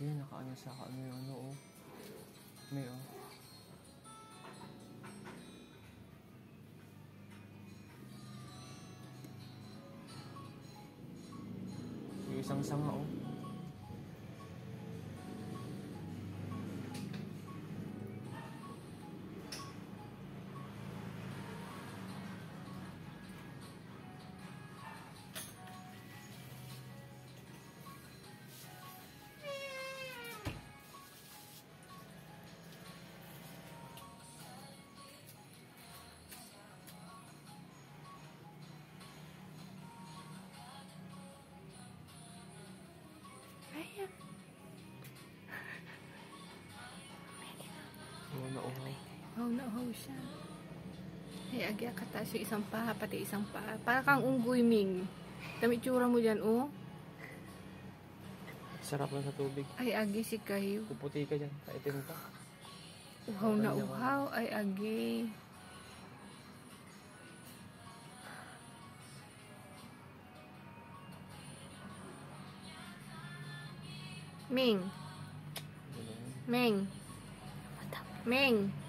Gagi, nakaano sa ano yung ano oh. May oh. Yung isang sanga oh. Na oh. Wow na wow siya. Ay, agya ka taas yung isang paha, pati isang paa. Para kang unggoy, Ming. Dami tsura mo dyan, oh. Sarap lang sa tubig. Ay, agi si kayo. Puputi ka dyan. Kaitim ka. Uhaw na uhaw. Ay, agi. Ming. Ming. Ming.